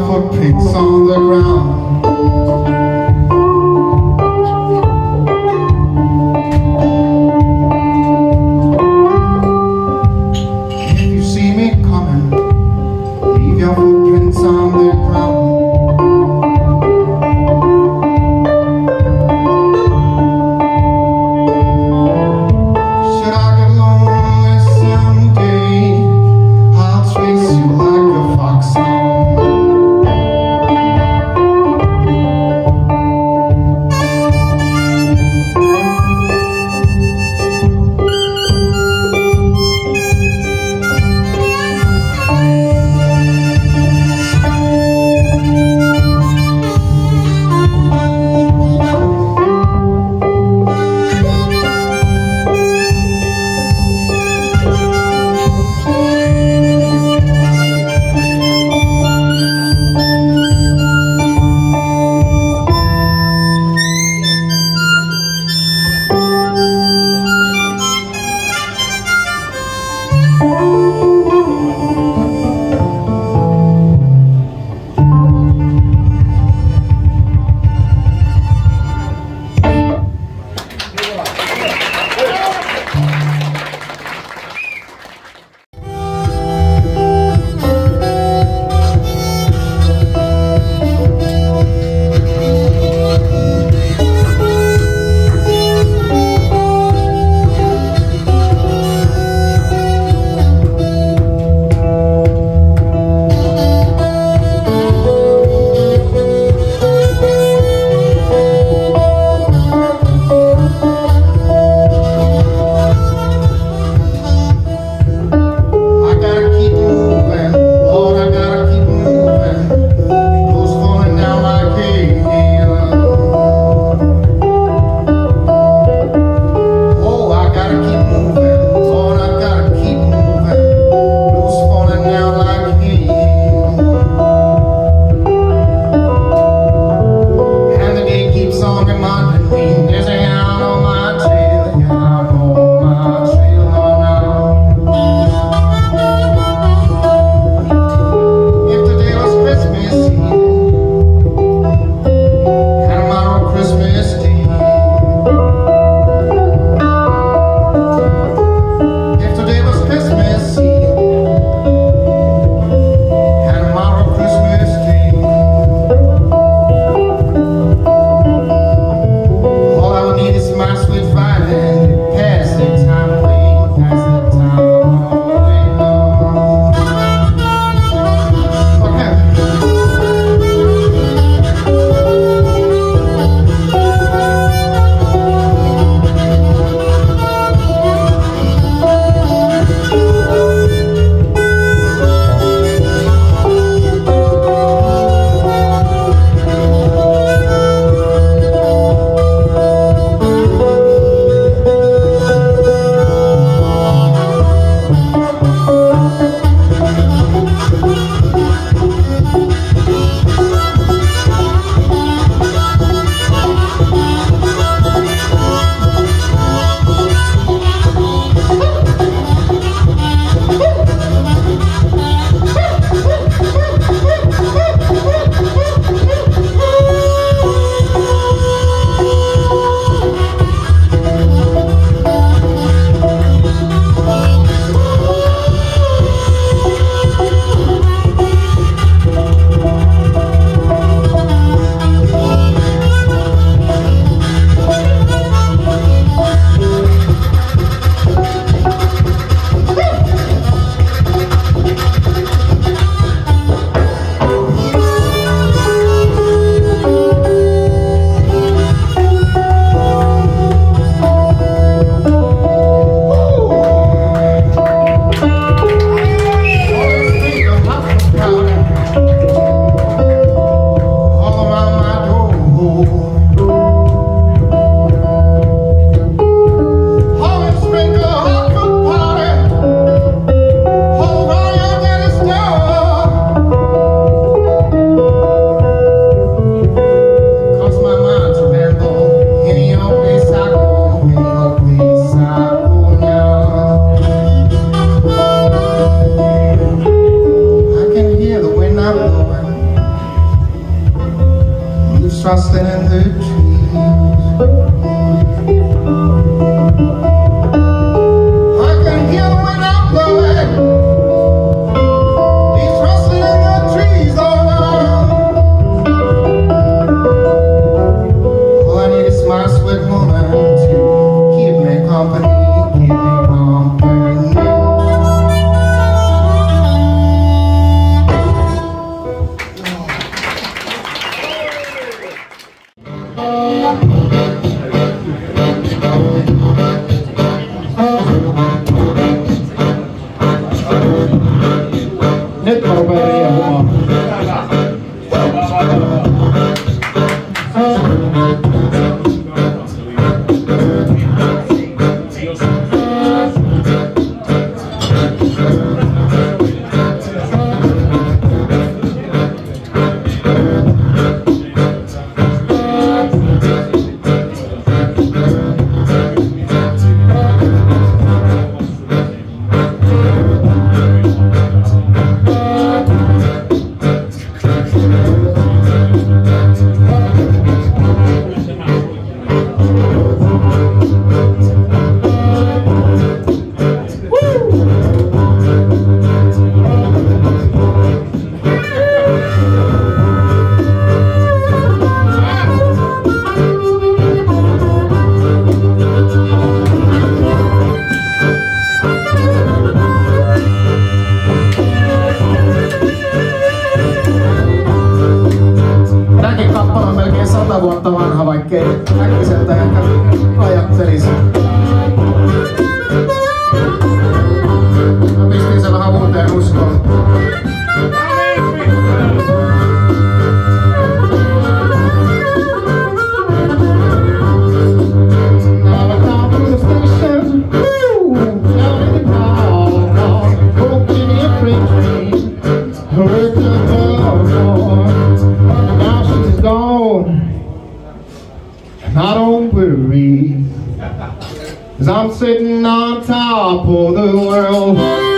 footprints on the ground. world.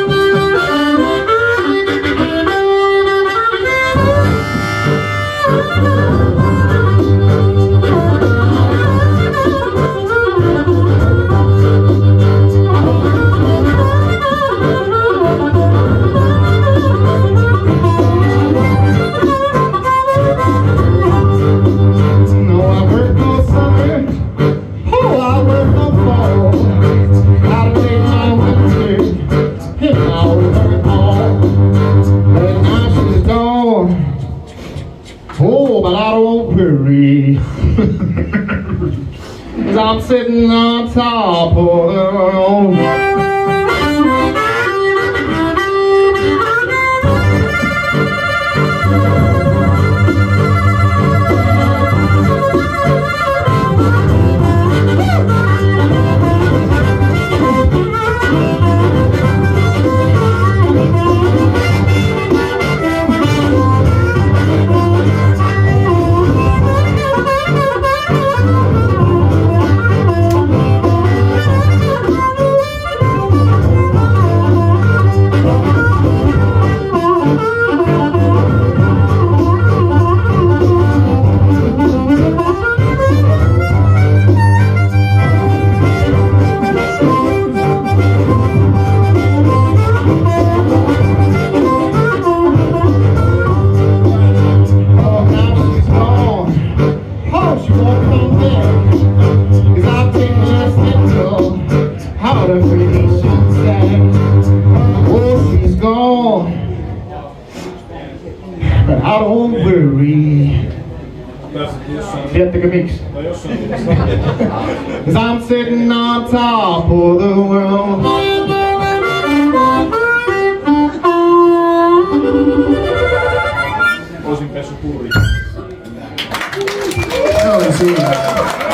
Eikö miksi? No jos on Cause I'm sitting on top of the world. Olisin päässyt purjaan. Se oli siinä.